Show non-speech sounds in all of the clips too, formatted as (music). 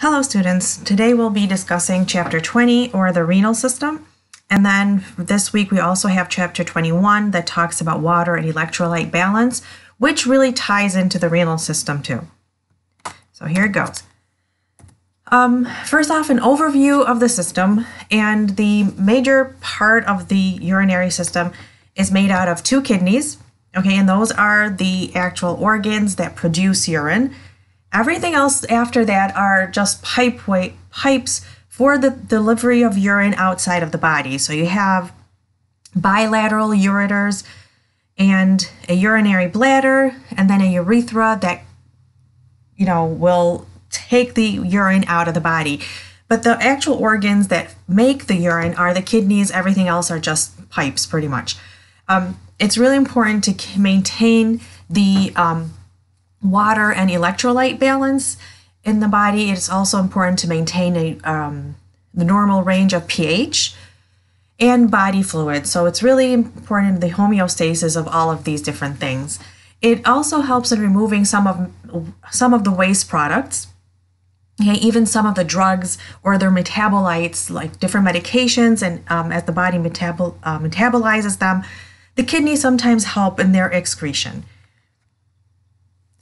Hello students, today we'll be discussing chapter 20 or the renal system. And then this week we also have chapter 21 that talks about water and electrolyte balance, which really ties into the renal system too. So here it goes. Um, first off, an overview of the system and the major part of the urinary system is made out of two kidneys. Okay, and those are the actual organs that produce urine. Everything else after that are just pipe pipes for the delivery of urine outside of the body. So you have bilateral ureters and a urinary bladder and then a urethra that you know will take the urine out of the body. But the actual organs that make the urine are the kidneys, everything else are just pipes pretty much. Um, it's really important to maintain the um, water and electrolyte balance in the body. It's also important to maintain a, um, the normal range of pH and body fluid. So it's really important the homeostasis of all of these different things. It also helps in removing some of some of the waste products. Okay, even some of the drugs or their metabolites, like different medications, and um, as the body metabol- uh, metabolizes them, the kidneys sometimes help in their excretion.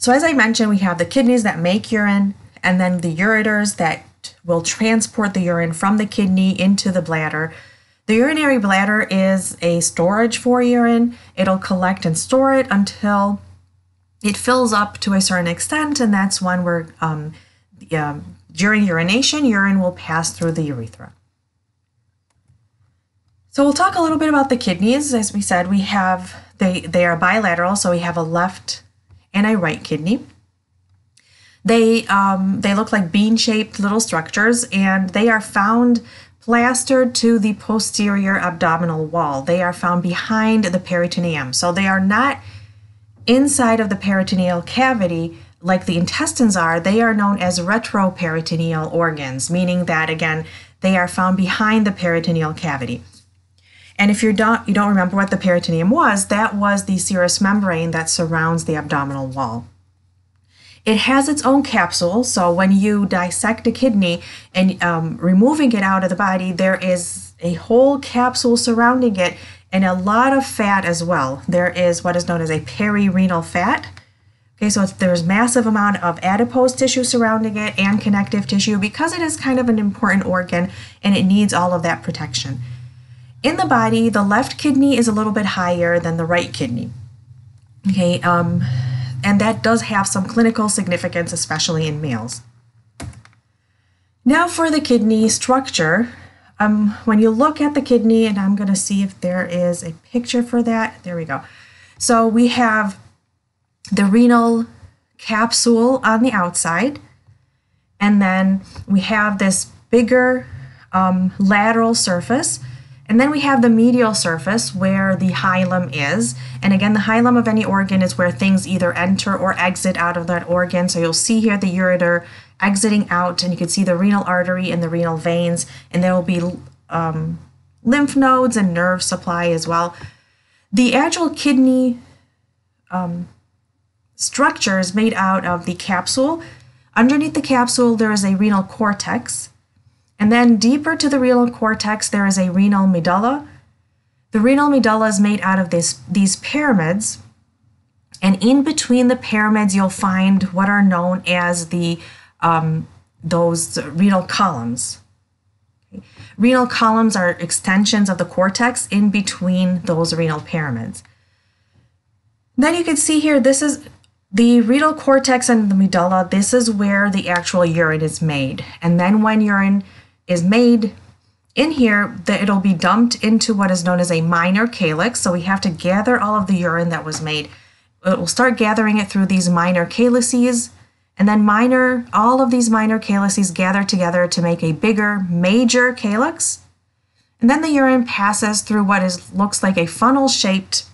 So, as I mentioned, we have the kidneys that make urine, and then the ureters that will transport the urine from the kidney into the bladder. The urinary bladder is a storage for urine. It'll collect and store it until it fills up to a certain extent, and that's when we're um, during urination, urine will pass through the urethra. So we'll talk a little bit about the kidneys. As we said, we have they they are bilateral, so we have a left and a right kidney. They um, they look like bean-shaped little structures, and they are found plastered to the posterior abdominal wall. They are found behind the peritoneum, so they are not inside of the peritoneal cavity like the intestines are. They are known as retroperitoneal organs, meaning that again they are found behind the peritoneal cavity. And if you don't you don't remember what the peritoneum was, that was the serous membrane that surrounds the abdominal wall. It has its own capsule, so when you dissect a kidney and um, removing it out of the body, there is a whole capsule surrounding it and a lot of fat as well. There is what is known as a perirenal fat. Okay, so there's massive amount of adipose tissue surrounding it and connective tissue because it is kind of an important organ and it needs all of that protection. In the body, the left kidney is a little bit higher than the right kidney. Okay, um, and that does have some clinical significance, especially in males. Now for the kidney structure. Um, when you look at the kidney, and I'm going to see if there is a picture for that. There we go. So we have the renal capsule on the outside, and then we have this bigger um, lateral surface and then we have the medial surface where the hilum is. And again, the hilum of any organ is where things either enter or exit out of that organ. So you'll see here the ureter exiting out, and you can see the renal artery and the renal veins, and there will be um, lymph nodes and nerve supply as well. The actual kidney um, structure is made out of the capsule. Underneath the capsule, there is a renal cortex. And then deeper to the renal cortex, there is a renal medulla. The renal medulla is made out of this, these pyramids. And in between the pyramids, you'll find what are known as the um, those renal columns. Okay. Renal columns are extensions of the cortex in between those renal pyramids. Then you can see here, this is the renal cortex and the medulla. This is where the actual urine is made. And then when urine is made in here that it'll be dumped into what is known as a minor calyx. So we have to gather all of the urine that was made. It will start gathering it through these minor calyces, and then minor, all of these minor calyces gather together to make a bigger major calyx. And then the urine passes through what is looks like a funnel-shaped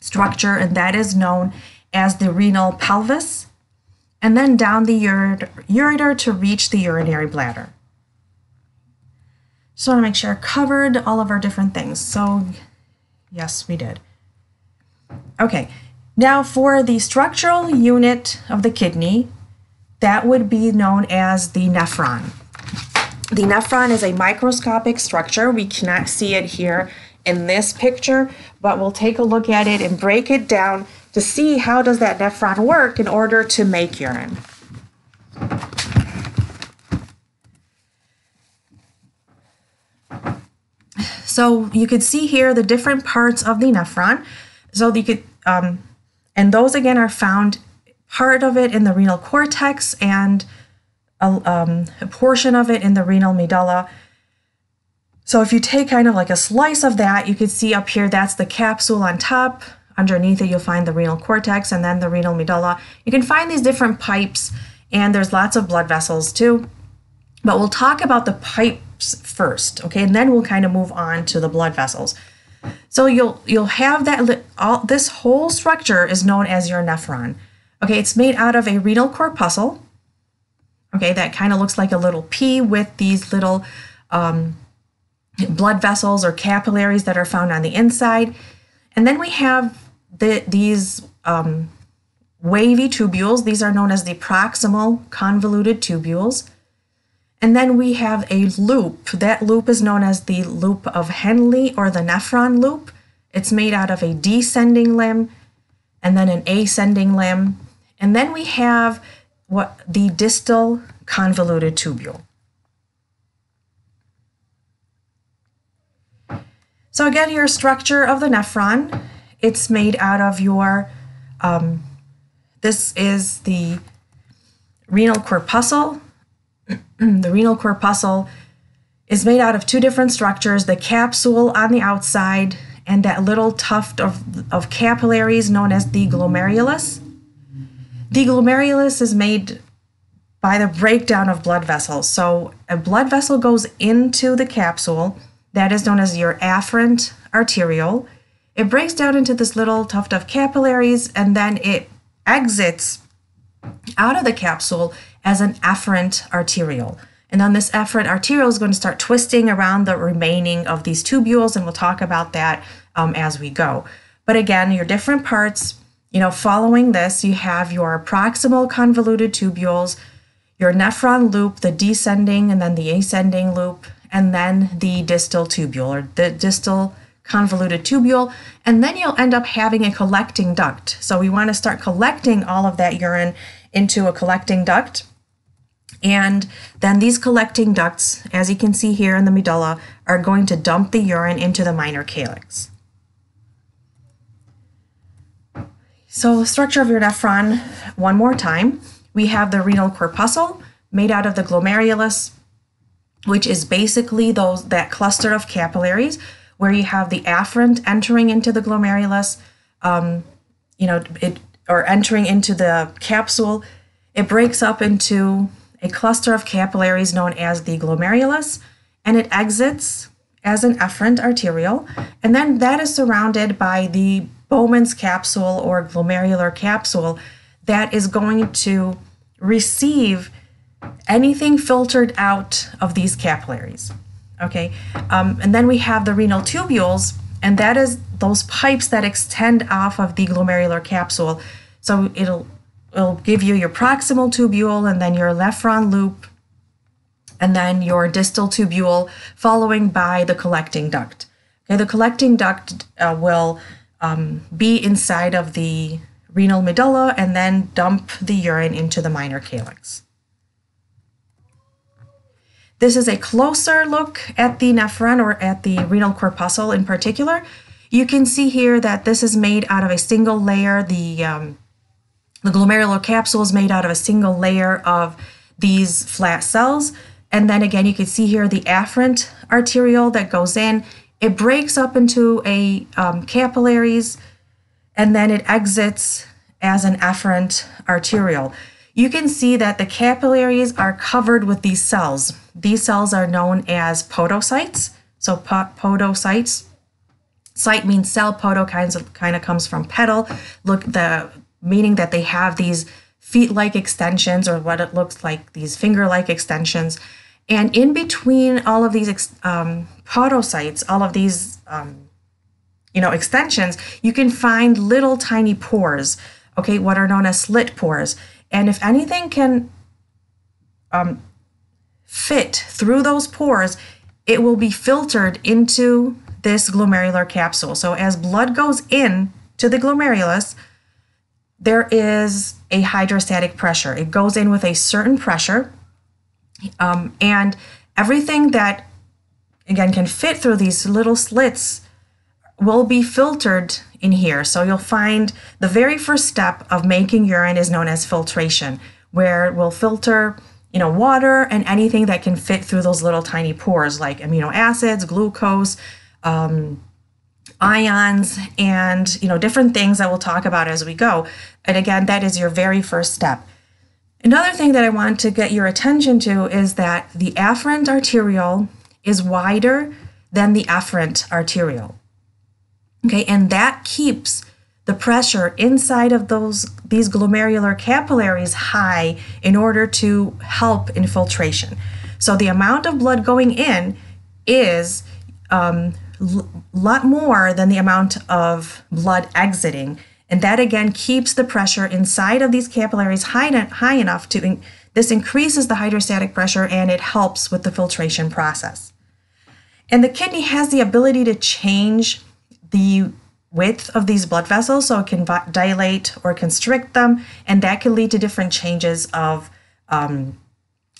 structure, and that is known as the renal pelvis, and then down the ureter to reach the urinary bladder. Just want to make sure I covered all of our different things. So yes, we did. Okay, now for the structural unit of the kidney, that would be known as the nephron. The nephron is a microscopic structure. We cannot see it here in this picture, but we'll take a look at it and break it down to see how does that nephron work in order to make urine. So you could see here the different parts of the nephron. So you could, um, and those again are found part of it in the renal cortex and a, um, a portion of it in the renal medulla. So if you take kind of like a slice of that, you could see up here that's the capsule on top. Underneath it, you'll find the renal cortex and then the renal medulla. You can find these different pipes, and there's lots of blood vessels too. But we'll talk about the pipes first, okay? And then we'll kind of move on to the blood vessels. So you'll you'll have that all this whole structure is known as your nephron. Okay, it's made out of a renal corpuscle. Okay, that kind of looks like a little P with these little um, blood vessels or capillaries that are found on the inside. And then we have the, these um, wavy tubules. These are known as the proximal convoluted tubules. And then we have a loop. That loop is known as the loop of Henle or the nephron loop. It's made out of a descending limb and then an ascending limb. And then we have what the distal convoluted tubule. So again, your structure of the nephron, it's made out of your, um, this is the renal corpuscle, (clears throat) the renal corpuscle is made out of two different structures the capsule on the outside and that little tuft of, of capillaries known as the glomerulus. The glomerulus is made by the breakdown of blood vessels. So a blood vessel goes into the capsule, that is known as your afferent arteriole. It breaks down into this little tuft of capillaries and then it exits out of the capsule as an efferent arteriole. And then this efferent arteriole is going to start twisting around the remaining of these tubules, and we'll talk about that um, as we go. But again, your different parts, you know, following this, you have your proximal convoluted tubules, your nephron loop, the descending and then the ascending loop, and then the distal tubule or the distal convoluted tubule, and then you'll end up having a collecting duct. So we want to start collecting all of that urine into a collecting duct. And then these collecting ducts, as you can see here in the medulla, are going to dump the urine into the minor calyx. So structure of your nephron, one more time. We have the renal corpuscle made out of the glomerulus, which is basically those that cluster of capillaries where you have the afferent entering into the glomerulus, um, you know, it or entering into the capsule. It breaks up into a cluster of capillaries known as the glomerulus, and it exits as an efferent arteriole, and then that is surrounded by the Bowman's capsule or glomerular capsule that is going to receive anything filtered out of these capillaries. Okay, um, and then we have the renal tubules, and that is those pipes that extend off of the glomerular capsule. So it'll it'll give you your proximal tubule and then your nephron loop and then your distal tubule following by the collecting duct. Okay, the collecting duct uh, will um, be inside of the renal medulla and then dump the urine into the minor calyx. This is a closer look at the nephron or at the renal corpuscle in particular. You can see here that this is made out of a single layer. The, um, the glomerular capsule is made out of a single layer of these flat cells. And then again, you can see here the afferent arteriole that goes in. It breaks up into a um, capillaries and then it exits as an efferent arteriole. You can see that the capillaries are covered with these cells. These cells are known as podocytes. So podocytes, site means cell, podo kinds of kind of comes from petal. Look, the meaning that they have these feet-like extensions or what it looks like these finger-like extensions. And in between all of these um, podocytes, all of these um, you know extensions, you can find little tiny pores. Okay, what are known as slit pores. And if anything can um, fit through those pores, it will be filtered into this glomerular capsule. So as blood goes in to the glomerulus, there is a hydrostatic pressure. It goes in with a certain pressure, um, and everything that again can fit through these little slits will be filtered in here. So you'll find the very first step of making urine is known as filtration, where it will filter you know water and anything that can fit through those little tiny pores like amino acids, glucose, um, ions, and you know different things that we'll talk about as we go. And again, that is your very first step. Another thing that I want to get your attention to is that the afferent arteriole is wider than the efferent arteriole. Okay, and that keeps the pressure inside of those these glomerular capillaries high in order to help infiltration. So the amount of blood going in is um, l- lot more than the amount of blood exiting, and that again keeps the pressure inside of these capillaries high, high enough to. In- this increases the hydrostatic pressure and it helps with the filtration process. And the kidney has the ability to change the width of these blood vessels so it can dilate or constrict them and that can lead to different changes of um,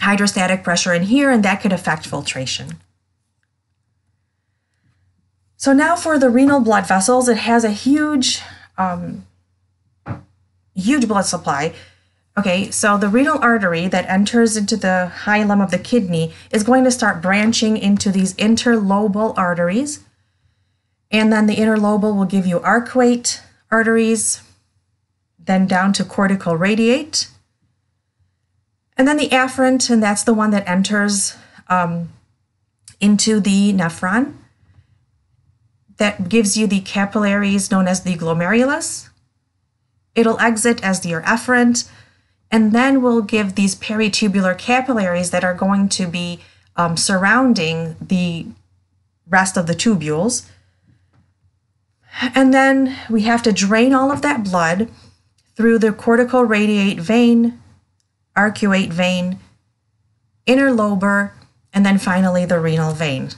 hydrostatic pressure in here and that could affect filtration. So now for the renal blood vessels it has a huge um, huge blood supply. Okay so the renal artery that enters into the hilum of the kidney is going to start branching into these interlobar arteries and then the interlobar will give you arcuate arteries, then down to cortical radiate. And then the afferent, and that's the one that enters um, into the nephron. That gives you the capillaries known as the glomerulus. It'll exit as the efferent, and then we'll give these peritubular capillaries that are going to be um, surrounding the rest of the tubules. And then we have to drain all of that blood through the cortical radiate vein, arcuate vein, interlobar, and then finally the renal vein.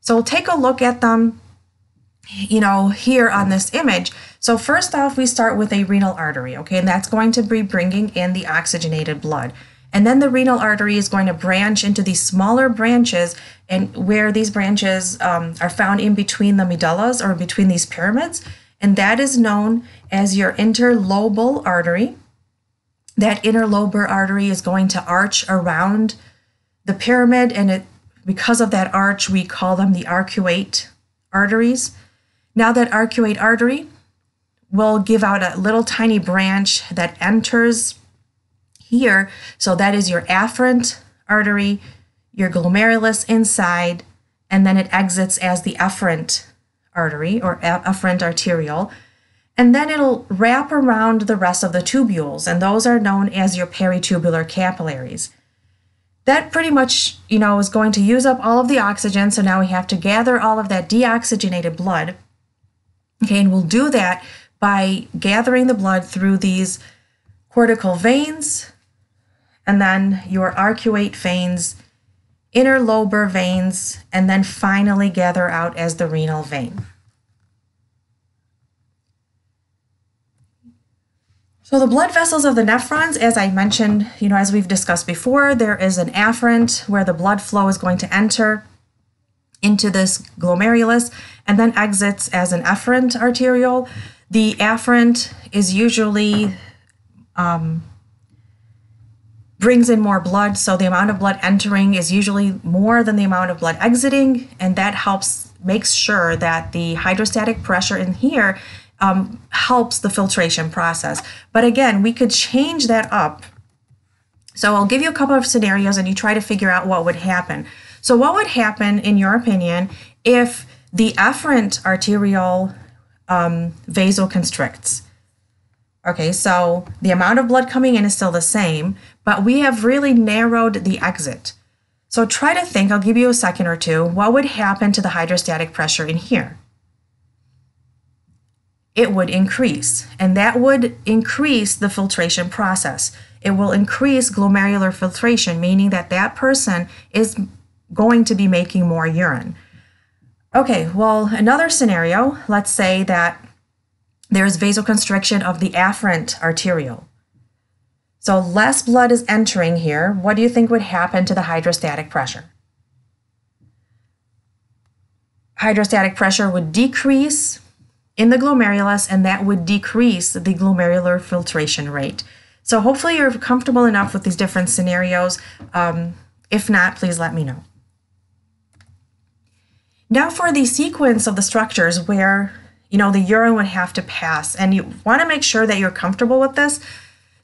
So take a look at them, you know, here on this image. So first off, we start with a renal artery, okay, and that's going to be bringing in the oxygenated blood. And then the renal artery is going to branch into these smaller branches, and where these branches um, are found in between the medullas or between these pyramids. And that is known as your interlobar artery. That interlobar artery is going to arch around the pyramid, and it because of that arch, we call them the arcuate arteries. Now, that arcuate artery will give out a little tiny branch that enters here. So that is your afferent artery, your glomerulus inside, and then it exits as the efferent artery or efferent arteriole. And then it'll wrap around the rest of the tubules, and those are known as your peritubular capillaries. That pretty much, you know, is going to use up all of the oxygen, so now we have to gather all of that deoxygenated blood. Okay, and we'll do that by gathering the blood through these cortical veins, and then your arcuate veins, interlobar veins, and then finally gather out as the renal vein. So the blood vessels of the nephrons, as I mentioned, you know, as we've discussed before, there is an afferent where the blood flow is going to enter into this glomerulus and then exits as an efferent arteriole. The afferent is usually um, brings in more blood. So the amount of blood entering is usually more than the amount of blood exiting. And that helps, makes sure that the hydrostatic pressure in here um, helps the filtration process. But again, we could change that up. So I'll give you a couple of scenarios and you try to figure out what would happen. So, what would happen, in your opinion, if the efferent arteriole um, vasoconstricts? Okay, so the amount of blood coming in is still the same, but we have really narrowed the exit. So try to think, I'll give you a second or two, what would happen to the hydrostatic pressure in here? It would increase, and that would increase the filtration process. it will increase glomerular filtration, meaning that that person is going to be making more urine. Okay, well, another scenario, let's say that there's vasoconstriction of the afferent arteriole. So less blood is entering here. What do you think would happen to the hydrostatic pressure? Hydrostatic pressure would decrease in the glomerulus, and that would decrease the glomerular filtration rate. So hopefully you're comfortable enough with these different scenarios. Um, if not, please let me know. Now for the sequence of the structures where you know the urine would have to pass, and you want to make sure that you're comfortable with this.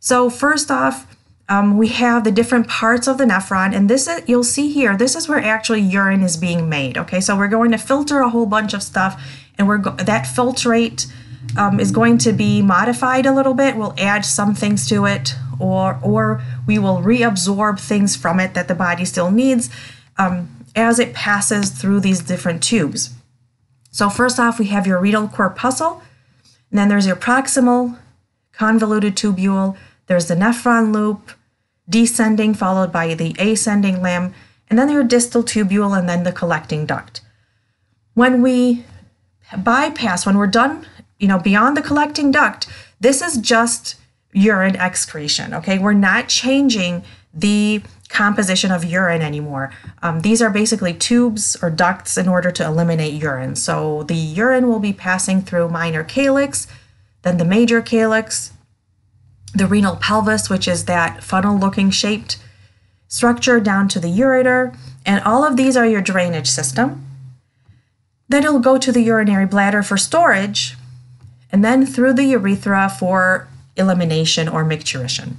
So first off, um, we have the different parts of the nephron, and this is you'll see here. This is where actually urine is being made. Okay, so we're going to filter a whole bunch of stuff, and we're that filtrate um, is going to be modified a little bit. We'll add some things to it, or or we will reabsorb things from it that the body still needs um, as it passes through these different tubes. So first off, we have your renal corpuscle, and then there's your proximal convoluted tubule. There's the nephron loop, descending followed by the ascending limb, and then your distal tubule, and then the collecting duct. When we bypass, when we're done you know, beyond the collecting duct, this is just urine excretion, okay? We're not changing the composition of urine anymore. Um, these are basically tubes or ducts in order to eliminate urine. So the urine will be passing through minor calyx, then the major calyx, the renal pelvis, which is that funnel looking shaped structure down to the ureter, and all of these are your drainage system. Then it'll go to the urinary bladder for storage, and then through the urethra for elimination or micturition.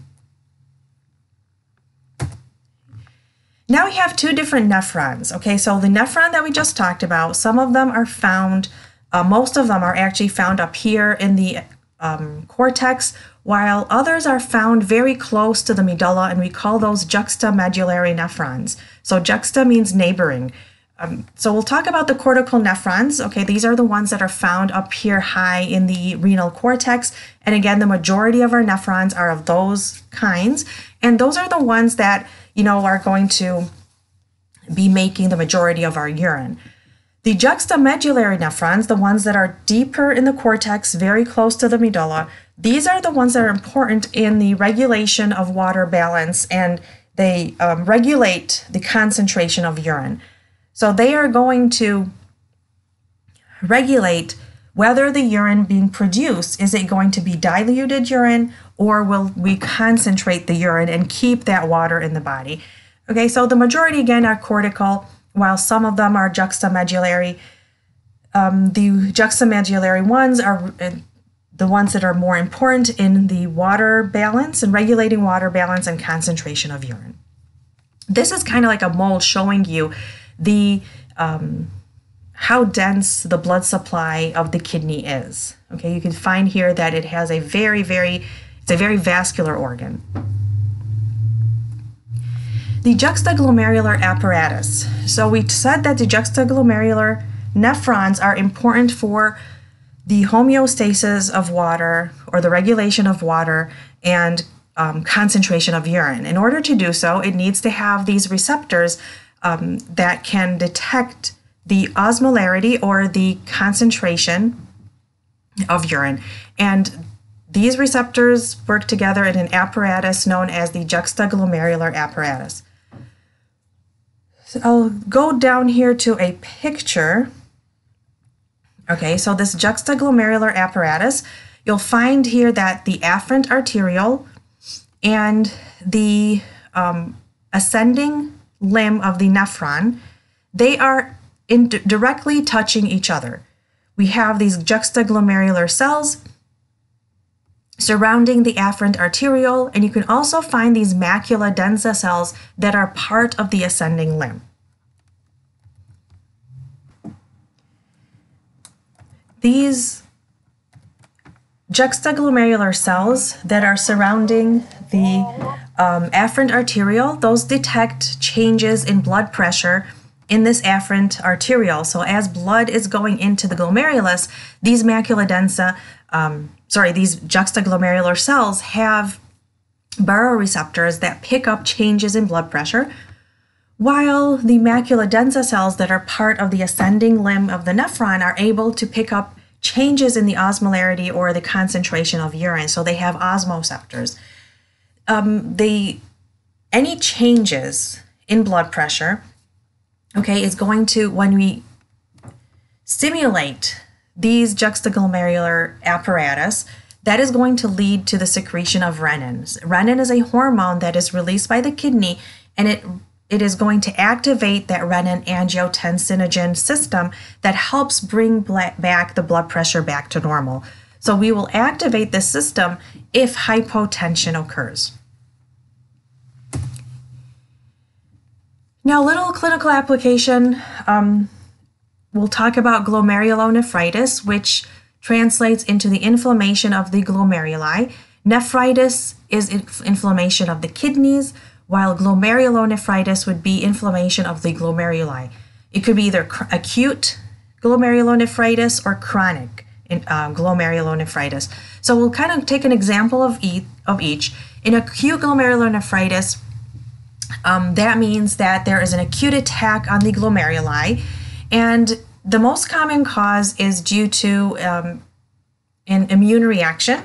Now we have two different nephrons. Okay, so the nephron that we just talked about, some of them are found, uh, most of them are actually found up here in the um, cortex, while others are found very close to the medulla, and we call those juxtamedullary nephrons. So juxta means neighboring. Um, so we'll talk about the cortical nephrons. Okay, these are the ones that are found up here high in the renal cortex. And again, the majority of our nephrons are of those kinds. And those are the ones that, you know, are going to be making the majority of our urine. The juxtamedullary nephrons, the ones that are deeper in the cortex, very close to the medulla, these are the ones that are important in the regulation of water balance and they um, regulate the concentration of urine. So they are going to regulate whether the urine being produced is it going to be diluted urine or will we concentrate the urine and keep that water in the body. Okay, so the majority again are cortical, while some of them are juxtamedullary. Um, the juxtamedullary ones are the ones that are more important in the water balance and regulating water balance and concentration of urine. This is kind of like a mold showing you the um, how dense the blood supply of the kidney is. Okay, you can find here that it has a very, very, it's a very vascular organ. The juxtaglomerular apparatus. So we said that the juxtaglomerular nephrons are important for the homeostasis of water or the regulation of water and um, concentration of urine. In order to do so, it needs to have these receptors um, that can detect the osmolarity or the concentration of urine. And these receptors work together in an apparatus known as the juxtaglomerular apparatus. So I'll go down here to a picture. Okay, so this juxtaglomerular apparatus, you'll find here that the afferent arteriole and the um, ascending limb of the nephron, they are in, directly touching each other. We have these juxtaglomerular cells surrounding the afferent arteriole, and you can also find these macula densa cells that are part of the ascending limb. These juxtaglomerular cells that are surrounding the um, afferent arteriole, those detect changes in blood pressure in this afferent arteriole. So as blood is going into the glomerulus, these macula densa, um, sorry, these juxtaglomerular cells have baroreceptors that pick up changes in blood pressure, while the macula densa cells that are part of the ascending limb of the nephron are able to pick up changes in the osmolarity or the concentration of urine. So they have osmoceptors. Um, they any changes in blood pressure, okay, is going to when we stimulate these juxtaglomerular apparatus, that is going to lead to the secretion of renin. Renin is a hormone that is released by the kidney and it it is going to activate that renin angiotensinogen system that helps bring back the blood pressure back to normal. So we will activate this system if hypotension occurs. Now, little clinical application. Um, we'll talk about glomerulonephritis, which translates into the inflammation of the glomeruli. Nephritis is inflammation of the kidneys, while glomerulonephritis would be inflammation of the glomeruli. It could be either acute glomerulonephritis or chronic um, glomerulonephritis. So we'll kind of take an example of, e- of each. In acute glomerulonephritis, um, that means that there is an acute attack on the glomeruli, and the most common cause is due to um, an immune reaction.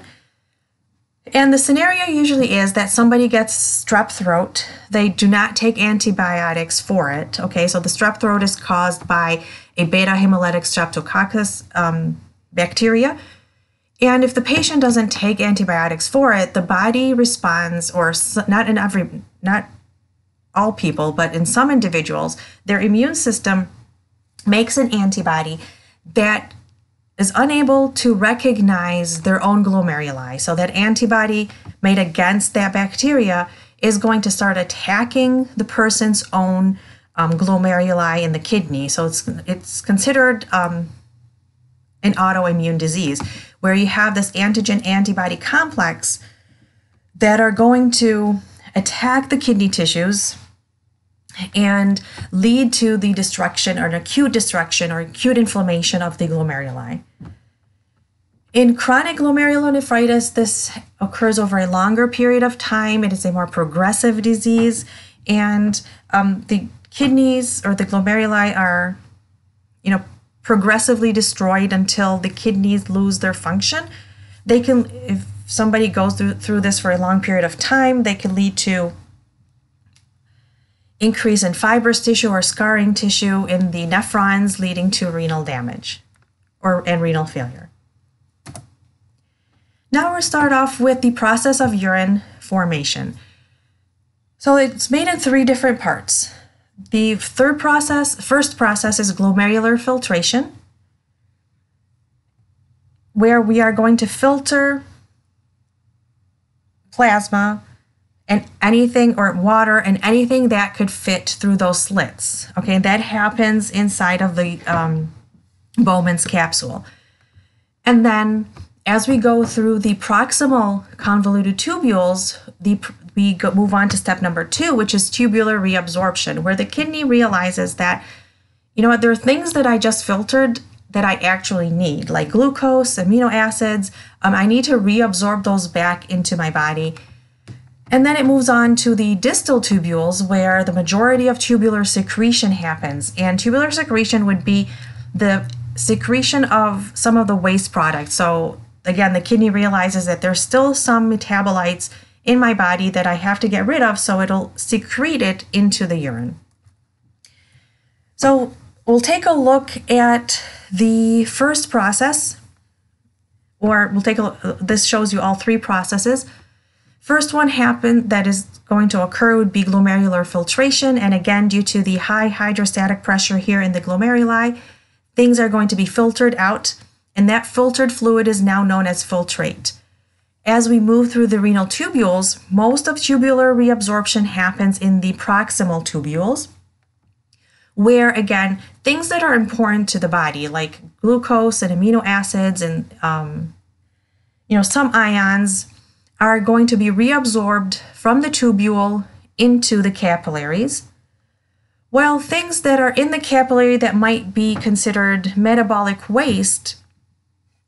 And the scenario usually is that somebody gets strep throat. They do not take antibiotics for it. Okay, so the strep throat is caused by a beta hemolytic streptococcus um, bacteria. And if the patient doesn't take antibiotics for it, the body responds, or not in every, not all people, but in some individuals, their immune system makes an antibody that is unable to recognize their own glomeruli. So that antibody made against that bacteria is going to start attacking the person's own um, glomeruli in the kidney. So it's it's considered um, an autoimmune disease where you have this antigen antibody complex that are going to attack the kidney tissues and lead to the destruction or an acute destruction or acute inflammation of the glomeruli. In chronic glomerulonephritis, this occurs over a longer period of time. It is a more progressive disease, and um, the kidneys or the glomeruli are, you know, progressively destroyed until the kidneys lose their function. They can, if somebody goes through, through this for a long period of time, they can lead to increase in fibrous tissue or scarring tissue in the nephrons, leading to renal damage or and renal failure. Now we'll start off with the process of urine formation. So it's made in three different parts. The third process, first process is glomerular filtration, where we are going to filter plasma and anything or water and anything that could fit through those slits. Okay, that happens inside of the um, Bowman's capsule. And then as we go through the proximal convoluted tubules, the, we go, move on to step number two, which is tubular reabsorption, where the kidney realizes that, you know what, there are things that I just filtered that I actually need, like glucose, amino acids. Um, I need to reabsorb those back into my body and then it moves on to the distal tubules where the majority of tubular secretion happens. And tubular secretion would be the secretion of some of the waste products. So, again, the kidney realizes that there's still some metabolites in my body that I have to get rid of, so it'll secrete it into the urine. So, we'll take a look at the first process, or we'll take a this shows you all three processes. First one happen that is going to occur would be glomerular filtration. And again, due to the high hydrostatic pressure here in the glomeruli, things are going to be filtered out. And that filtered fluid is now known as filtrate. As we move through the renal tubules, most of tubular reabsorption happens in the proximal tubules, where again, things that are important to the body, like glucose and amino acids and um, you know some ions, are going to be reabsorbed from the tubule into the capillaries. While things that are in the capillary that might be considered metabolic waste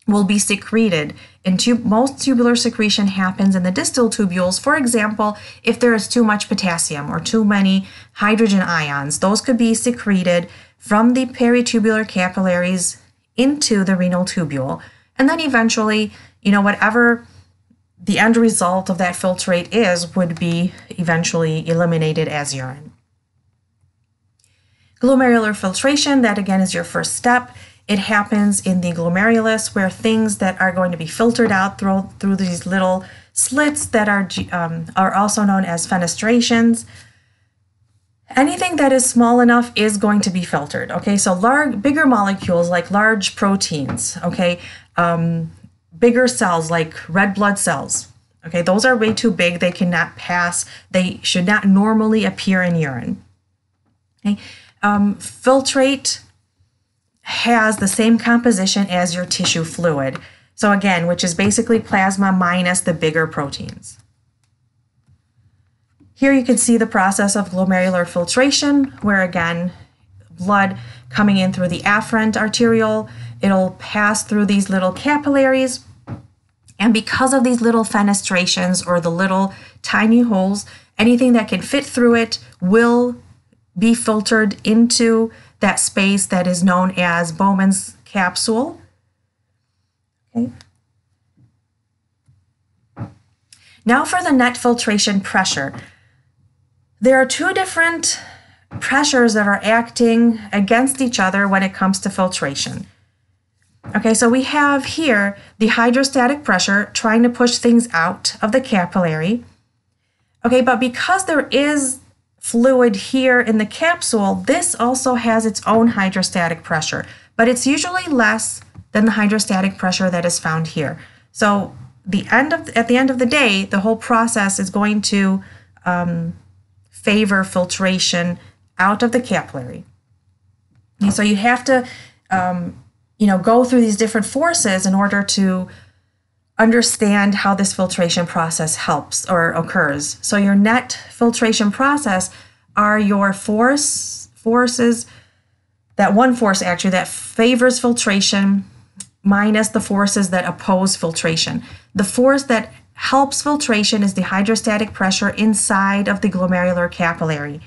will be secreted. And most tubular secretion happens in the distal tubules. For example, if there is too much potassium or too many hydrogen ions, those could be secreted from the peritubular capillaries into the renal tubule. And then eventually, you know, whatever the end result of that filtrate is would be eventually eliminated as urine. Glomerular filtration, that again is your first step. It happens in the glomerulus where things that are going to be filtered out through, through these little slits that are, um, are also known as fenestrations. Anything that is small enough is going to be filtered. Okay, so large, bigger molecules like large proteins. Okay, um, bigger cells like red blood cells. Okay, those are way too big. They cannot pass. They should not normally appear in urine. Okay, um, filtrate has the same composition as your tissue fluid. So again, which is basically plasma minus the bigger proteins. Here you can see the process of glomerular filtration, where again, blood coming in through the afferent arteriole, it'll pass through these little capillaries. And because of these little fenestrations or the little tiny holes, anything that can fit through it will be filtered into that space that is known as Bowman's capsule. Okay. Now for the net filtration pressure. There are two different pressures that are acting against each other when it comes to filtration. Okay, so we have here the hydrostatic pressure trying to push things out of the capillary. Okay, but because there is fluid here in the capsule, this also has its own hydrostatic pressure, but it's usually less than the hydrostatic pressure that is found here. So the end of at the end of the day, the whole process is going to um, favor filtration out of the capillary. And so you have to, um, you know, go through these different forces in order to understand how this filtration process helps or occurs. So your net filtration process are your force forces that one force actually that favors filtration minus the forces that oppose filtration. The force that helps filtration is the hydrostatic pressure inside of the glomerular capillary.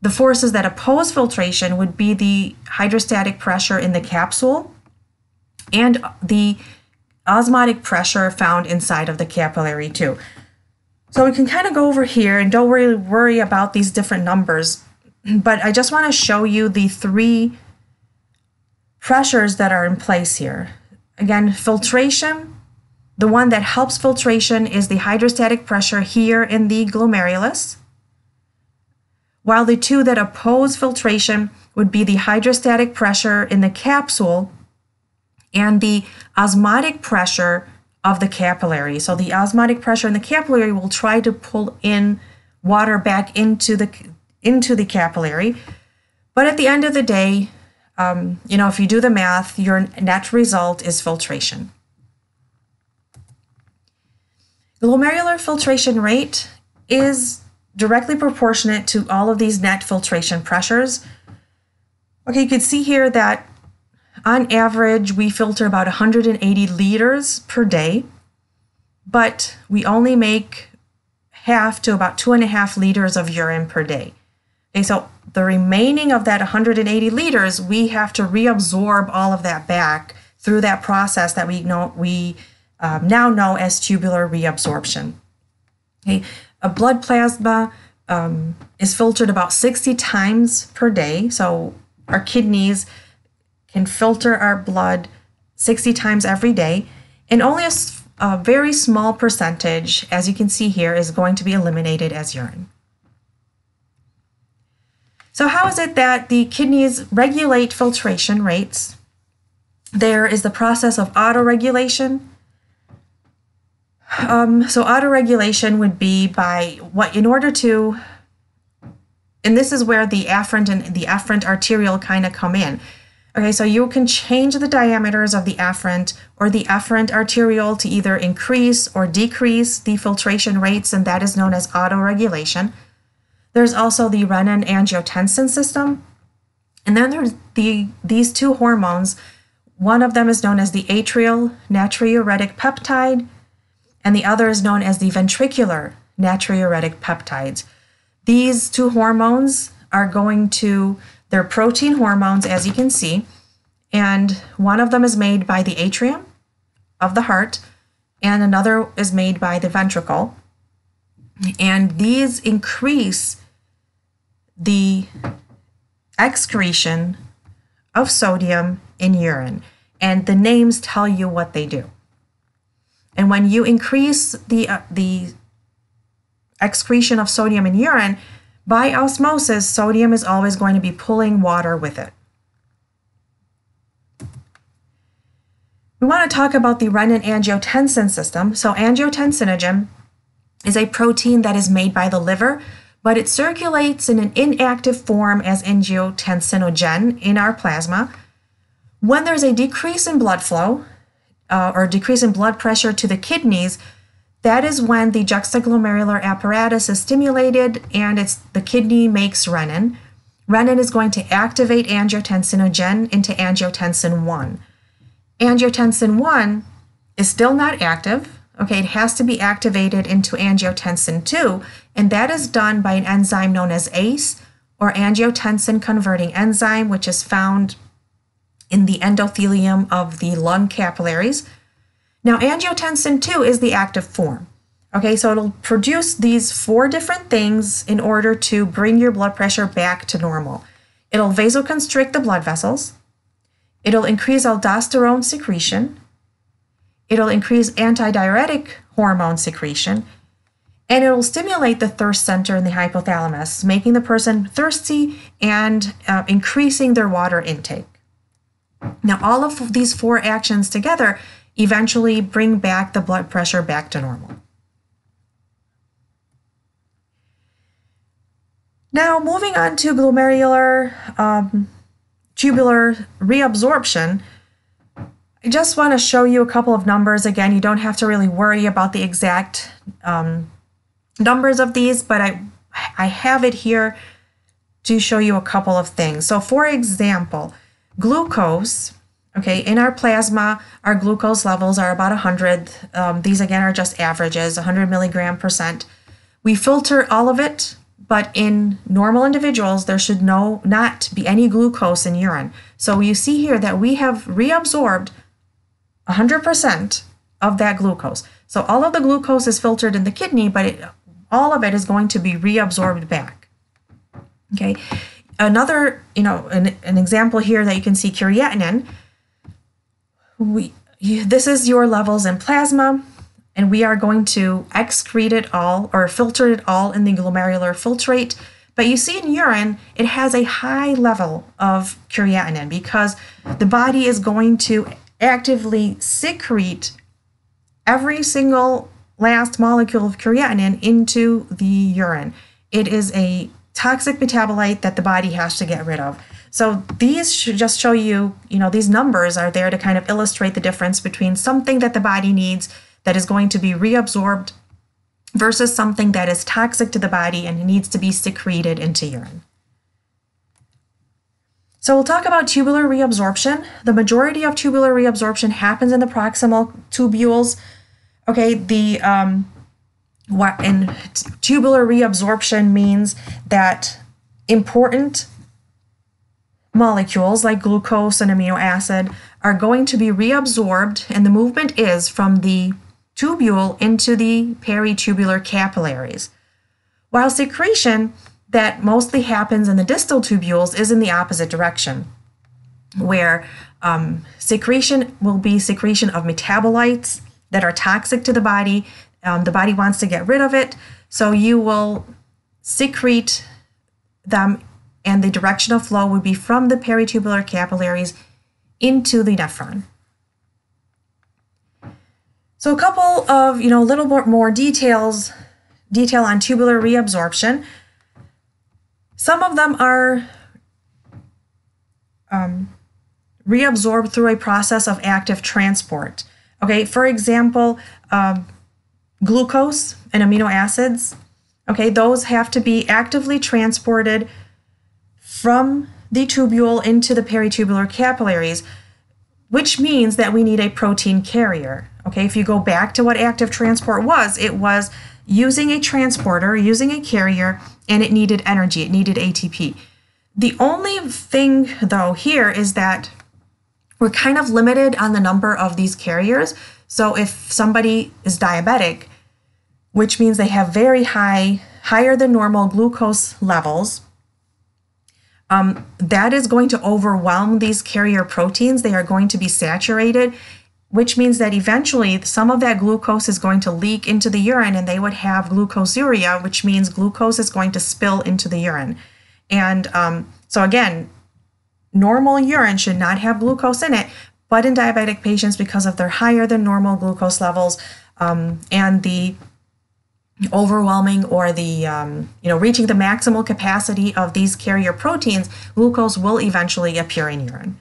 The forces that oppose filtration would be the hydrostatic pressure in the capsule and the osmotic pressure found inside of the capillary too. So we can kind of go over here and don't really worry about these different numbers, (clears throat) but I just want to show you the three pressures that are in place here. Again, filtration, the one that helps filtration is the hydrostatic pressure here in the glomerulus, while the two that oppose filtration would be the hydrostatic pressure in the capsule and the osmotic pressure of the capillary. So the osmotic pressure in the capillary will try to pull in water back into the into the capillary. But at the end of the day, um, you know, if you do the math, your net result is filtration. Glomerular filtration rate is directly proportionate to all of these net filtration pressures. Okay, you can see here that on average, we filter about 180 liters per day, but we only make half to about two and a half liters of urine per day. Okay, so the remaining of that 180 liters, we have to reabsorb all of that back through that process that we know we um, now know as tubular reabsorption. Okay, a blood plasma um, is filtered about 60 times per day. So our kidneys can filter our blood 60 times every day, and only a, a very small percentage, as you can see here, is going to be eliminated as urine. So, how is it that the kidneys regulate filtration rates? There is the process of autoregulation. Um, so, autoregulation would be by what, in order to, and this is where the afferent and the efferent arteriole kind of come in. Okay, so you can change the diameters of the afferent or the efferent arteriole to either increase or decrease the filtration rates, and that is known as autoregulation. There's also the renin-angiotensin system. And then there's the these two hormones One of them is known as the atrial natriuretic peptide, and the other is known as the ventricular natriuretic peptides. These two hormones are going to, they're protein hormones, as you can see, and one of them is made by the atrium of the heart, and another is made by the ventricle. And these increase the excretion of sodium in urine, and the names tell you what they do. And when you increase the uh, the excretion of sodium in urine, by osmosis, sodium is always going to be pulling water with it. We want to talk about the renin-angiotensin system. So angiotensinogen is a protein that is made by the liver, but it circulates in an inactive form as angiotensinogen in our plasma. When there's a decrease in blood flow uh, or decrease in blood pressure to the kidneys, that is when the juxtaglomerular apparatus is stimulated and it's the kidney makes renin. Renin is going to activate angiotensinogen into angiotensin 1. Angiotensin 1 is still not active. Okay, it has to be activated into angiotensin 2, and that is done by an enzyme known as ACE or angiotensin converting enzyme, which is found in the endothelium of the lung capillaries. Now, angiotensin 2 is the active form. Okay, so it'll produce these four different things in order to bring your blood pressure back to normal. It'll vasoconstrict the blood vessels, It'll increase aldosterone secretion. It'll increase antidiuretic hormone secretion. And it'll stimulate the thirst center in the hypothalamus, making the person thirsty and uh, increasing their water intake. Now, all of these four actions together eventually bring back the blood pressure back to normal. Now, moving on to glomerular um, tubular reabsorption, I just want to show you a couple of numbers. Again, you don't have to really worry about the exact um, numbers of these, but I, I have it here to show you a couple of things. So for example, glucose, okay, in our plasma, our glucose levels are about 100. Um, these again are just averages, 100 milligram percent. We filter all of it but in normal individuals, there should no not be any glucose in urine. So you see here that we have reabsorbed 100% of that glucose. So all of the glucose is filtered in the kidney, but it, all of it is going to be reabsorbed back. Okay. Another, you know, an, an example here that you can see creatinine. We, this is your levels in plasma and we are going to excrete it all or filter it all in the glomerular filtrate. But you see in urine, it has a high level of creatinine because the body is going to actively secrete every single last molecule of creatinine into the urine. It is a toxic metabolite that the body has to get rid of. So these should just show you, you know, these numbers are there to kind of illustrate the difference between something that the body needs that is going to be reabsorbed versus something that is toxic to the body and needs to be secreted into urine. So we'll talk about tubular reabsorption. The majority of tubular reabsorption happens in the proximal tubules. Okay, the um, what and tubular reabsorption means that important molecules like glucose and amino acid are going to be reabsorbed, and the movement is from the tubule into the peritubular capillaries. While secretion that mostly happens in the distal tubules is in the opposite direction, where um, secretion will be secretion of metabolites that are toxic to the body. Um, the body wants to get rid of it, so you will secrete them, and the direction of flow would be from the peritubular capillaries into the nephron. So a couple of, you know, a little bit more details, detail on tubular reabsorption. Some of them are um, reabsorbed through a process of active transport. Okay, for example, um, glucose and amino acids, okay, those have to be actively transported from the tubule into the peritubular capillaries which means that we need a protein carrier. Okay, if you go back to what active transport was, it was using a transporter, using a carrier, and it needed energy, it needed ATP. The only thing, though, here is that we're kind of limited on the number of these carriers. So if somebody is diabetic, which means they have very high, higher than normal glucose levels, um, that is going to overwhelm these carrier proteins. They are going to be saturated, which means that eventually some of that glucose is going to leak into the urine and they would have glucosuria, which means glucose is going to spill into the urine. And um, so, again, normal urine should not have glucose in it, but in diabetic patients, because of their higher than normal glucose levels um, and the overwhelming or the um, you know reaching the maximal capacity of these carrier proteins glucose will eventually appear in urine.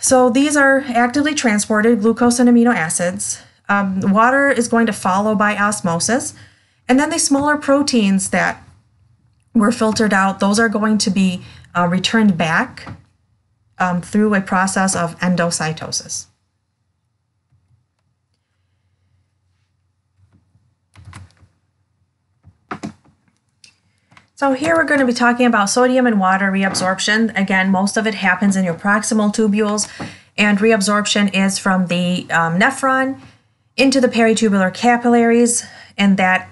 So these are actively transported glucose and amino acids. Um, water is going to follow by osmosis and then the smaller proteins that were filtered out those are going to be uh, returned back um, through a process of endocytosis So here we're going to be talking about sodium and water reabsorption. Again, most of it happens in your proximal tubules, and reabsorption is from the um, nephron into the peritubular capillaries, and that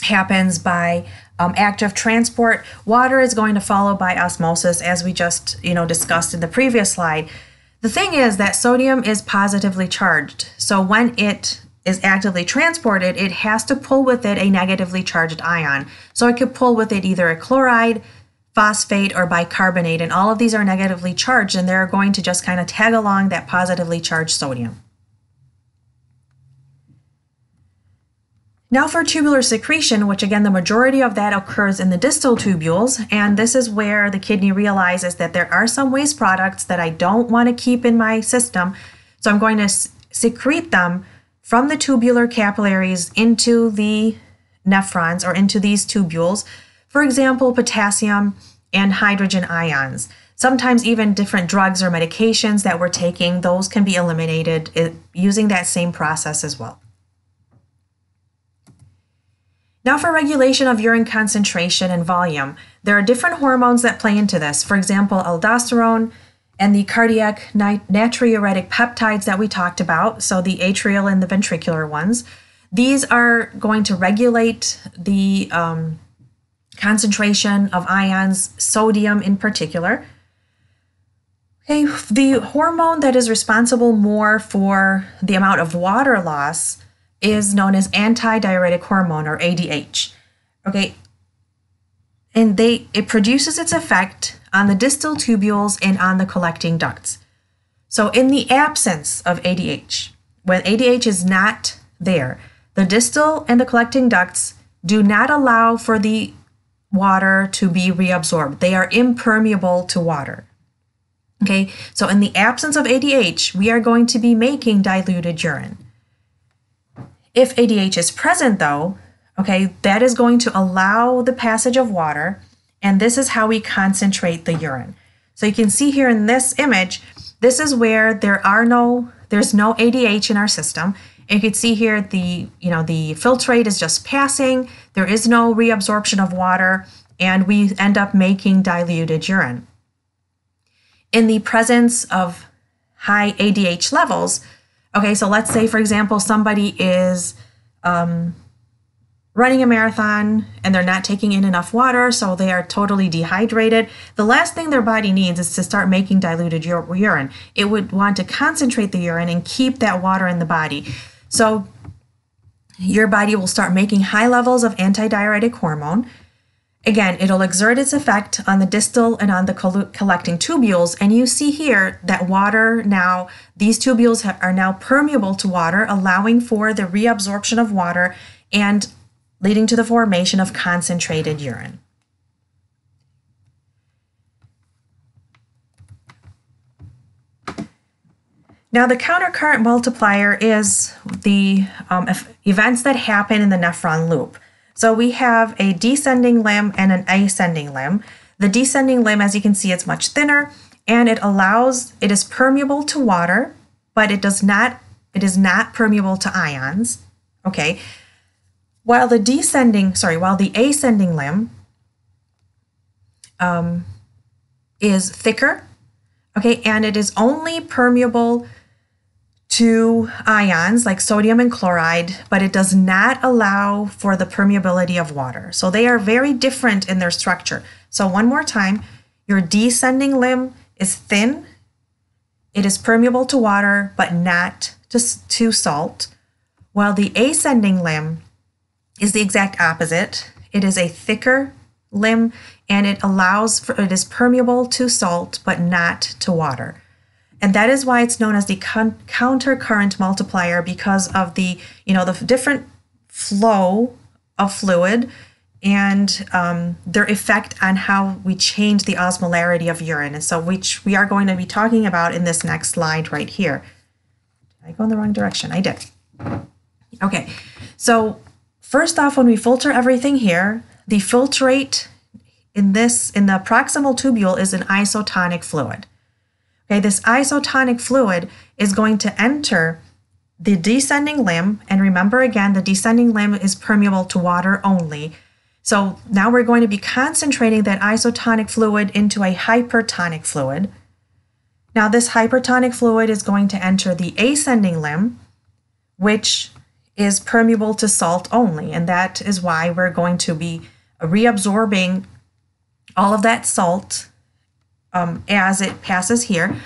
happens by um, active transport. Water is going to follow by osmosis, as we just you know discussed in the previous slide. The thing is that sodium is positively charged, so when it is actively transported, it has to pull with it a negatively charged ion. So it could pull with it either a chloride, phosphate, or bicarbonate, and all of these are negatively charged, and they're going to just kind of tag along that positively charged sodium. Now for tubular secretion, which again, the majority of that occurs in the distal tubules, and this is where the kidney realizes that there are some waste products that I don't want to keep in my system, so I'm going to secrete them from the tubular capillaries into the nephrons or into these tubules. For example, potassium and hydrogen ions. Sometimes even different drugs or medications that we're taking, those can be eliminated eh, using that same process as well. Now, for regulation of urine concentration and volume, there are different hormones that play into this. For example, aldosterone, and the cardiac natriuretic peptides that we talked about, so the atrial and the ventricular ones, these are going to regulate the um, concentration of ions, sodium in particular. Okay, the hormone that is responsible more for the amount of water loss is known as antidiuretic hormone or ADH. Okay, and they it produces its effect on the distal tubules and on the collecting ducts. So in the absence of ADH, when ADH is not there, the distal and the collecting ducts do not allow for the water to be reabsorbed. They are impermeable to water. Okay, so in the absence of ADH, we are going to be making diluted urine. If ADH is present, though, Okay, that is going to allow the passage of water, and this is how we concentrate the urine. So you can see here in this image, this is where there are no, there's no ADH in our system. And you can see here the, you know, the filtrate is just passing. There is no reabsorption of water, and we end up making diluted urine. In the presence of high ADH levels, okay, so let's say, for example, somebody is um, running a marathon and they're not taking in enough water, so they are totally dehydrated. The last thing their body needs is to start making diluted urine. It would want to concentrate the urine and keep that water in the body. So your body will start making high levels of antidiuretic hormone. Again, it'll exert its effect on the distal and on the collecting tubules. And you see here that water now, these tubules are now permeable to water, allowing for the reabsorption of water and leading to the formation of concentrated urine. Now, the countercurrent multiplier is the um, events that happen in the nephron loop. So we have a descending limb and an ascending limb. The descending limb, as you can see, it's much thinner, and it allows it is permeable to water, but it does not it is not permeable to ions. Okay. While the descending, sorry, while the ascending limb um, is thicker, okay, and it is only permeable to ions like sodium and chloride, but it does not allow for the permeability of water. So they are very different in their structure. So, one more time, your descending limb is thin, it is permeable to water, but not to, to salt, while the ascending limb is the exact opposite. It is a thicker limb and it allows for it is permeable to salt but not to water. And that is why it's known as the con- counter current multiplier because of the, you know, the different flow of fluid and um, their effect on how we change the osmolarity of urine. And so, which we are going to be talking about in this next slide right here. Did I go in the wrong direction? I did. Okay, so first off, when we filter everything here, the filtrate in this, in the proximal tubule, is an isotonic fluid. Okay, this isotonic fluid is going to enter the descending limb, and remember again, the descending limb is permeable to water only. So now we're going to be concentrating that isotonic fluid into a hypertonic fluid. Now, this hypertonic fluid is going to enter the ascending limb, which is permeable to salt only, and that is why we're going to be reabsorbing all of that salt um, as it passes here,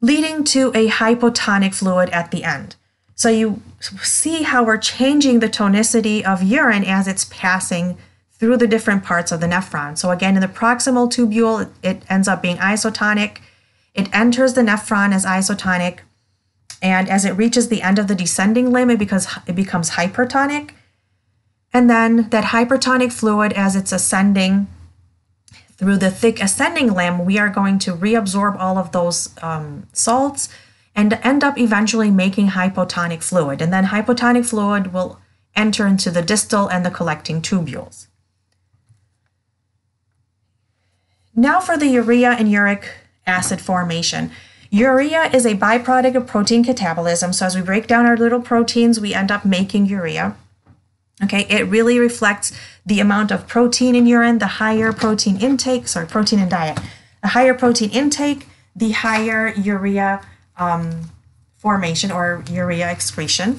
leading to a hypotonic fluid at the end. So you see how we're changing the tonicity of urine as it's passing through the different parts of the nephron. So again, in the proximal tubule, it ends up being isotonic. It enters the nephron as isotonic, and as it reaches the end of the descending limb, it becomes it becomes hypertonic. And then that hypertonic fluid, as it's ascending through the thick ascending limb, we are going to reabsorb all of those um, salts and end up eventually making hypotonic fluid. And then hypotonic fluid will enter into the distal and the collecting tubules. Now for the urea and uric acid formation. Urea is a byproduct of protein catabolism. So as we break down our little proteins, we end up making urea. Okay, it really reflects the amount of protein in urine, the higher protein intake, sorry, protein in diet. The higher protein intake, the higher urea um, formation or urea excretion.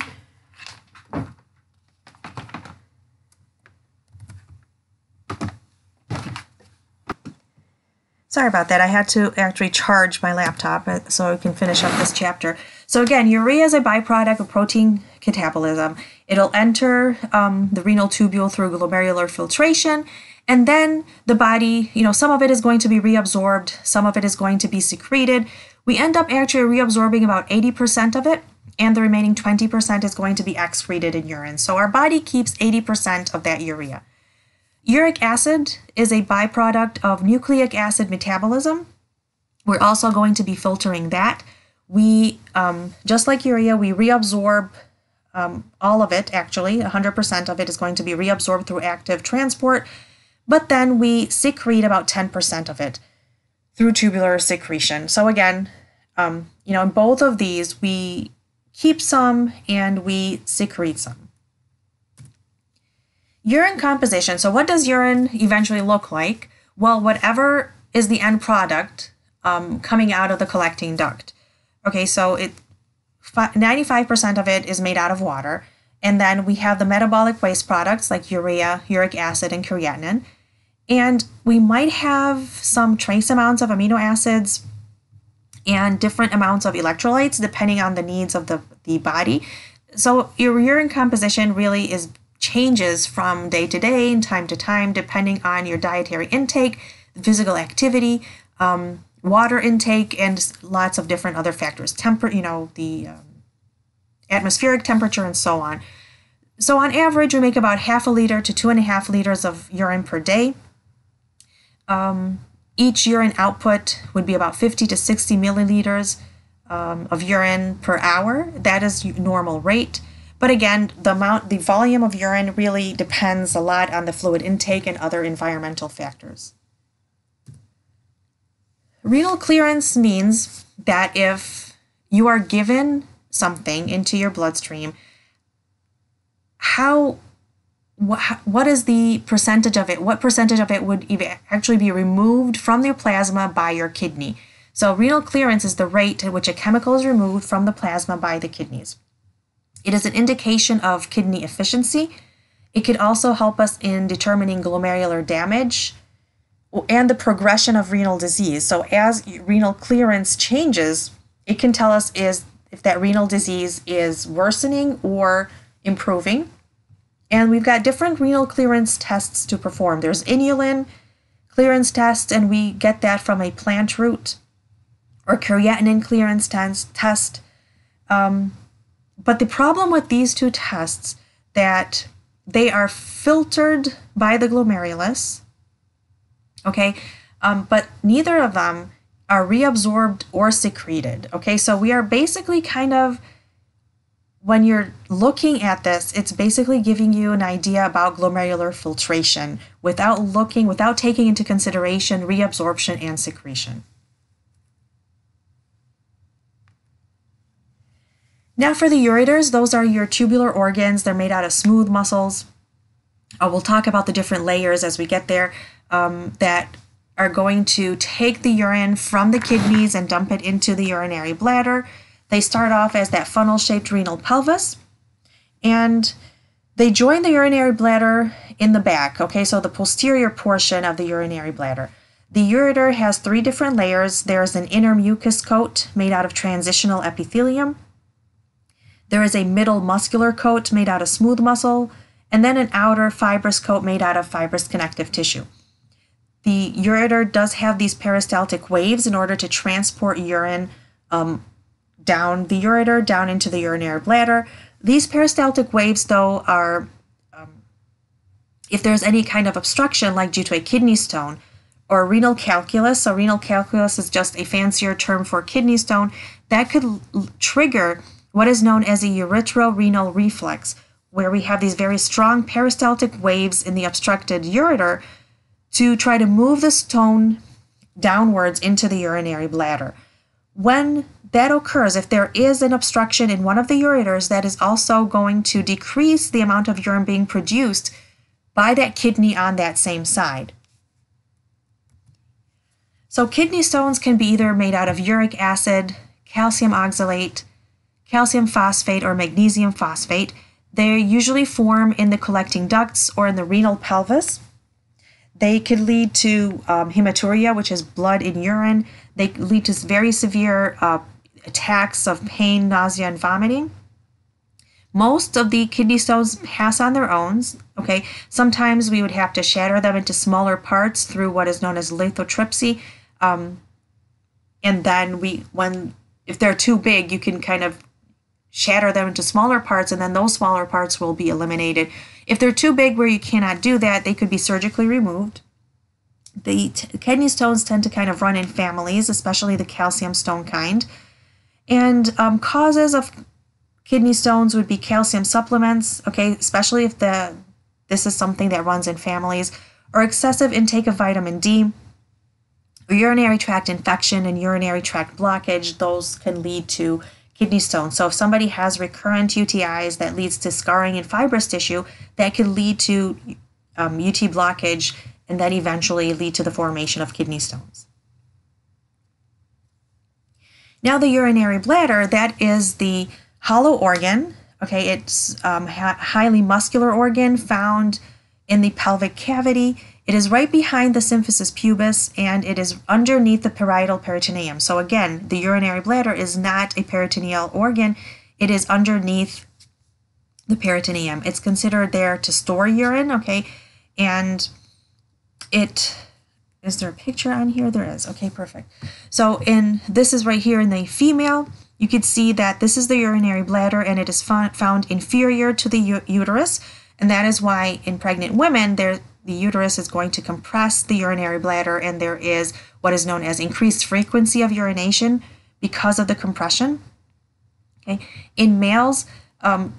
Sorry about that. I had to actually charge my laptop uh, so I can finish up this chapter. So again, urea is a byproduct of protein catabolism. It'll enter um, the renal tubule through glomerular filtration, and then the body, you know, some of it is going to be reabsorbed, some of it is going to be secreted. We end up actually reabsorbing about 80% of it, and the remaining 20% is going to be excreted in urine. So our body keeps 80% of that urea. Uric acid is a byproduct of nucleic acid metabolism. We're also going to be filtering that. We, um, just like urea, we reabsorb um, all of it, actually, 100% of it is going to be reabsorbed through active transport, but then we secrete about 10% of it through tubular secretion. So, again, um, you know, in both of these, we keep some and we secrete some. Urine composition. So, what does urine eventually look like? Well, whatever is the end product um, coming out of the collecting duct. Okay, so it 95% of it is made out of water. And then we have the metabolic waste products like urea, uric acid, and creatinine. And we might have some trace amounts of amino acids and different amounts of electrolytes depending on the needs of the, the body. So your urine composition really is changes from day to day and time to time, depending on your dietary intake, physical activity, um, water intake, and lots of different other factors. Temper, you know, the um, atmospheric temperature, and so on. So, on average, we make about half a liter to two and a half liters of urine per day. Um, each urine output would be about 50 to 60 milliliters um, of urine per hour. That is normal rate. But again, the amount, the volume of urine really depends a lot on the fluid intake and other environmental factors. renal clearance means that if you are given something into your bloodstream, how what, what is the percentage of it? What percentage of it would actually be removed from the plasma by your kidney? So, renal clearance is the rate at which a chemical is removed from the plasma by the kidneys. It is an indication of kidney efficiency. It could also help us in determining glomerular damage and the progression of renal disease. So, as renal clearance changes, it can tell us is if that renal disease is worsening or improving. And we've got different renal clearance tests to perform. There's inulin clearance test, and we get that from a plant root, or creatinine clearance test. Um, but the problem with these two tests that they are filtered by the glomerulus, okay, um, but neither of them are reabsorbed or secreted. Okay, so we are basically kind of when you're looking at this, it's basically giving you an idea about glomerular filtration without looking, without taking into consideration reabsorption and secretion. Now for the ureters, those are your tubular organs. They're made out of smooth muscles. Uh, we'll talk about the different layers as we get there um, that are going to take the urine from the kidneys and dump it into the urinary bladder. They start off as that funnel shaped renal pelvis and they join the urinary bladder in the back, okay, so the posterior portion of the urinary bladder. The ureter has three different layers. There's an inner mucus coat made out of transitional epithelium. There is a middle muscular coat made out of smooth muscle, and then an outer fibrous coat made out of fibrous connective tissue. The ureter does have these peristaltic waves in order to transport urine um, down the ureter, down into the urinary bladder. These peristaltic waves, though, are um, if there's any kind of obstruction, like due to a kidney stone or renal calculus, so renal calculus is just a fancier term for kidney stone, that could l- trigger what is known as a ureterorenal reflex, where we have these very strong peristaltic waves in the obstructed ureter to try to move the stone downwards into the urinary bladder. When that occurs, if there is an obstruction in one of the ureters, that is also going to decrease the amount of urine being produced by that kidney on that same side. So, kidney stones can be either made out of uric acid, calcium oxalate, calcium phosphate, or magnesium phosphate. They usually form in the collecting ducts or in the renal pelvis. They could lead to um, hematuria, which is blood in urine. They lead to very severe uh, attacks of pain, nausea, and vomiting. Most of the kidney stones pass on their own. Okay, sometimes we would have to shatter them into smaller parts through what is known as lithotripsy, um, and then we, when if they're too big, you can kind of shatter them into smaller parts, and then those smaller parts will be eliminated. If they're too big where you cannot do that, they could be surgically removed. The t- kidney stones tend to kind of run in families, especially the calcium stone kind. And um, causes of kidney stones would be calcium supplements, okay, especially if the this is something that runs in families, or excessive intake of vitamin D, urinary tract infection and urinary tract blockage. Those can lead to kidney stones. So if somebody has recurrent UTIs that leads to scarring in fibrous tissue, that could lead to um, UT blockage and then eventually lead to the formation of kidney stones. Now, the urinary bladder, that is the hollow organ. Okay, it's um, highly muscular organ found in the pelvic cavity. It is right behind the symphysis pubis and it is underneath the parietal peritoneum. So, again, the urinary bladder is not a peritoneal organ, it is underneath the peritoneum. It's considered there to store urine, okay, and it is there a picture on here? There is. Okay, perfect. So in this is right here in the female, you can see that this is the urinary bladder and it is found inferior to the uterus. And that is why in pregnant women, there the uterus is going to compress the urinary bladder and there is what is known as increased frequency of urination because of the compression. Okay. In males, um,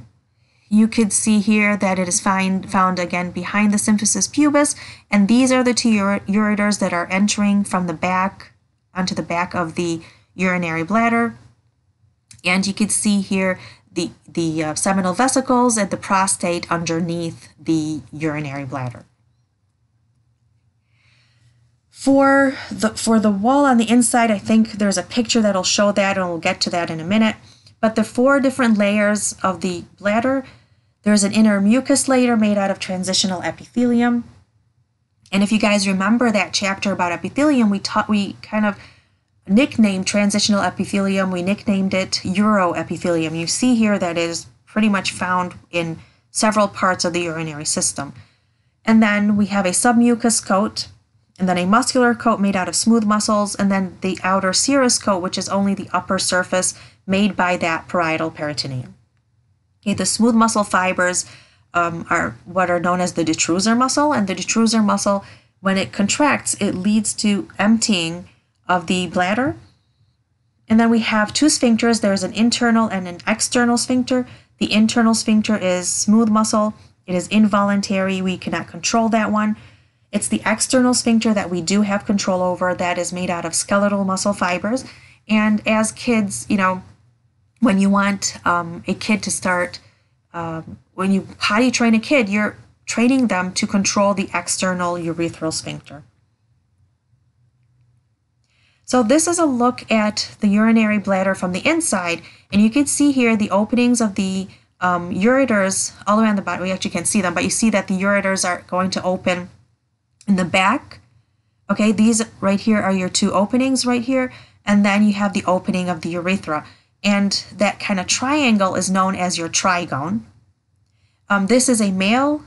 you could see here that it is find, found again behind the symphysis pubis, and these are the two ureters that are entering from the back onto the back of the urinary bladder. And you can see here the, the uh, seminal vesicles and the prostate underneath the urinary bladder. For the, for the wall on the inside, I think there's a picture that'll show that, and we'll get to that in a minute. But the four different layers of the bladder, there's an inner mucus layer made out of transitional epithelium. And if you guys remember that chapter about epithelium, we taught we kind of nicknamed transitional epithelium, we nicknamed it uroepithelium. You see here that is pretty much found in several parts of the urinary system. And then we have a submucous coat, and then a muscular coat made out of smooth muscles, and then the outer serous coat, which is only the upper surface made by that parietal peritoneum. Okay, the smooth muscle fibers um, are what are known as the detrusor muscle, and the detrusor muscle, when it contracts, it leads to emptying of the bladder. And then we have two sphincters. There's an internal and an external sphincter. The internal sphincter is smooth muscle. It is involuntary. We cannot control that one. It's the external sphincter that we do have control over that is made out of skeletal muscle fibers. And as kids, you know, when you want um, a kid to start, um, when you potty train a kid, you're training them to control the external urethral sphincter. So this is a look at the urinary bladder from the inside, and you can see here the openings of the um, ureters all on the bottom. We actually can't see them, but you see that the ureters are going to open in the back. Okay, these right here are your two openings right here, and then you have the opening of the urethra. And that kind of triangle is known as your trigone. Um, this is a male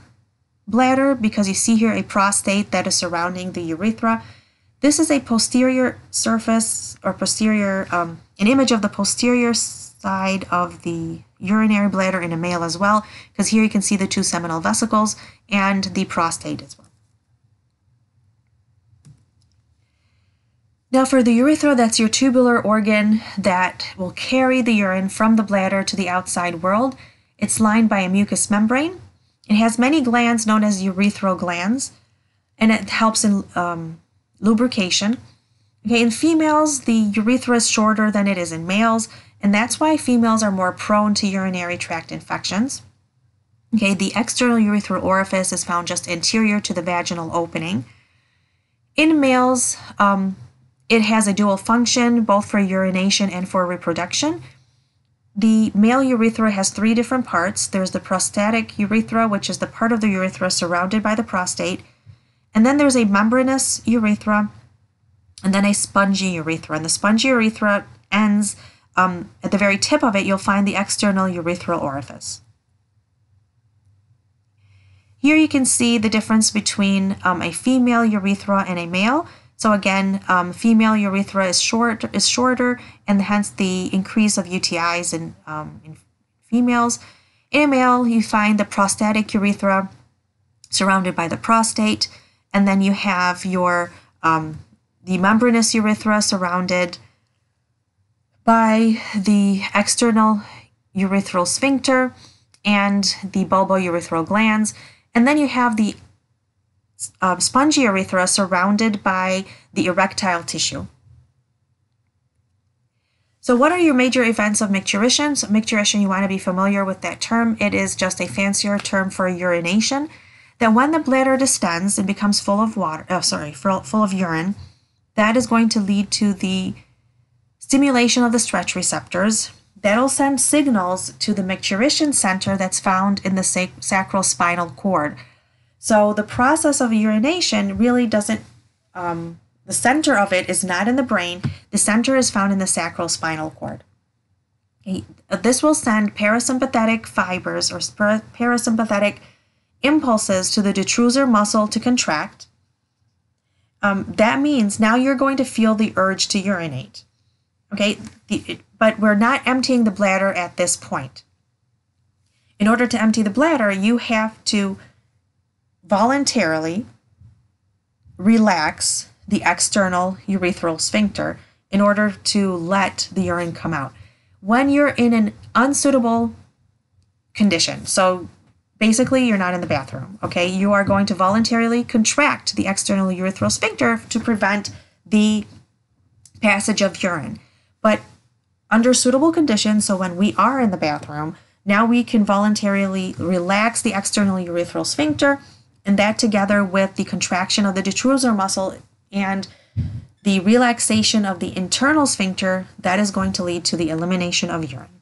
bladder because you see here a prostate that is surrounding the urethra. This is a posterior surface or posterior, um, an image of the posterior side of the urinary bladder in a male as well, because here you can see the two seminal vesicles and the prostate as well. Now for the urethra, that's your tubular organ that will carry the urine from the bladder to the outside world. It's lined by a mucous membrane. It has many glands known as urethral glands, and it helps in um, lubrication. Okay, in females, the urethra is shorter than it is in males, and that's why females are more prone to urinary tract infections. Okay, the external urethral orifice is found just anterior to the vaginal opening. In males, um, it has a dual function both for urination and for reproduction. The male urethra has three different parts. There's the prostatic urethra, which is the part of the urethra surrounded by the prostate. And then there's a membranous urethra, and then a spongy urethra. And the spongy urethra ends um, at the very tip of it, you'll find the external urethral orifice. Here you can see the difference between um, a female urethra and a male. So again, um, female urethra is short is shorter, and hence the increase of UTIs in, um, in females. In a male, you find the prostatic urethra surrounded by the prostate, and then you have your um, the membranous urethra surrounded by the external urethral sphincter and the bulbourethral glands, and then you have the uh, spongy urethra surrounded by the erectile tissue. So, what are your major events of micturition? So, micturition, you want to be familiar with that term. It is just a fancier term for urination. That when the bladder distends and becomes full of water, oh, sorry, full, of urine, that is going to lead to the stimulation of the stretch receptors. That'll send signals to the micturition center that's found in the sac- sacral spinal cord. So the process of urination really doesn't, um, the center of it is not in the brain. The center is found in the sacral spinal cord. This will send parasympathetic fibers or parasympathetic impulses to the detrusor muscle to contract. Um, that means now you're going to feel the urge to urinate. Okay, the, but we're not emptying the bladder at this point. In order to empty the bladder, you have to voluntarily relax the external urethral sphincter in order to let the urine come out. When you're in an unsuitable condition, so basically you're not in the bathroom, okay, you are going to voluntarily contract the external urethral sphincter to prevent the passage of urine. But under suitable conditions, so when we are in the bathroom, now we can voluntarily relax the external urethral sphincter, and that together with the contraction of the detrusor muscle and the relaxation of the internal sphincter, that is going to lead to the elimination of urine.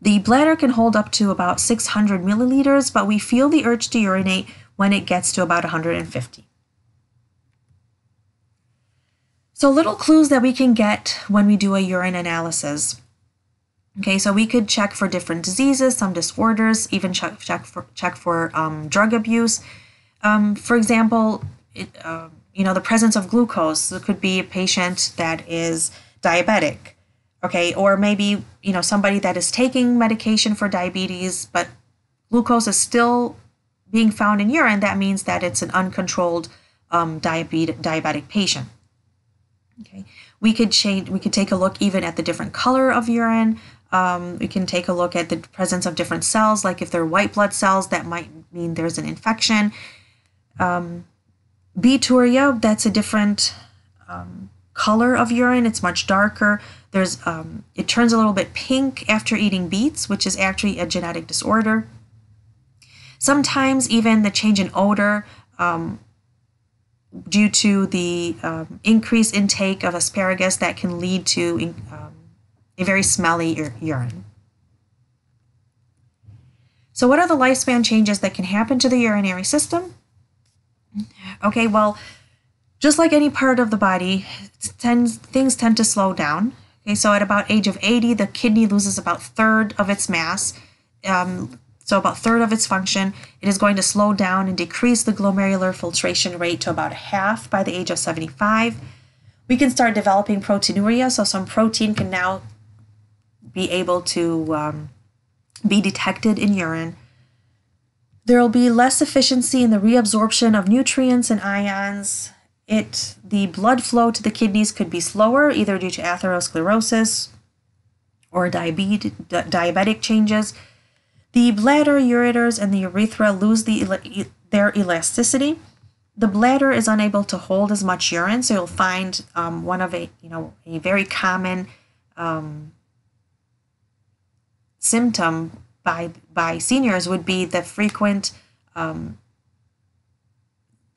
The bladder can hold up to about 600 milliliters, but we feel the urge to urinate when it gets to about 150. So, little clues that we can get when we do a urine analysis. Okay, so we could check for different diseases, some disorders, even check, check for, check for um, drug abuse. Um, for example, it, uh, you know, the presence of glucose. It could be a patient that is diabetic, okay, or maybe, you know, somebody that is taking medication for diabetes, but glucose is still being found in urine. That means that it's an uncontrolled um, diabetic, diabetic patient. Okay, we could change. We could take a look even at the different color of urine. Um, we can take a look at the presence of different cells, like if they're white blood cells, that might mean there's an infection. Um, Beeturia, that's a different um, color of urine. It's much darker. There's um, it turns a little bit pink after eating beets, which is actually a genetic disorder. Sometimes even the change in odor um, due to the um, increased intake of asparagus that can lead to um, a very smelly ur- urine. So, what are the lifespan changes that can happen to the urinary system? Okay, well, just like any part of the body, tends, things tend to slow down. Okay, so at about age of 80, the kidney loses about third of its mass. Um, so about third of its function, it is going to slow down and decrease the glomerular filtration rate to about a half by the age of 75. We can start developing proteinuria, so some protein can now be able to um, be detected in urine. There will be less efficiency in the reabsorption of nutrients and ions. It the blood flow to the kidneys could be slower, either due to atherosclerosis or diabetes, diabetic changes. The bladder, ureters, and the urethra lose the, their elasticity. The bladder is unable to hold as much urine, so you'll find um, one of a you know a very common um, symptom by by seniors would be the frequent um,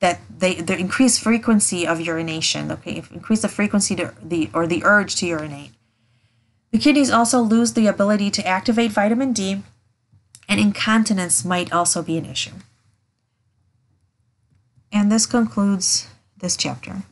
that they the increased frequency of urination. Okay, increase the frequency to the or the urge to urinate. The kidneys also lose the ability to activate vitamin D and incontinence might also be an issue. And this concludes this chapter.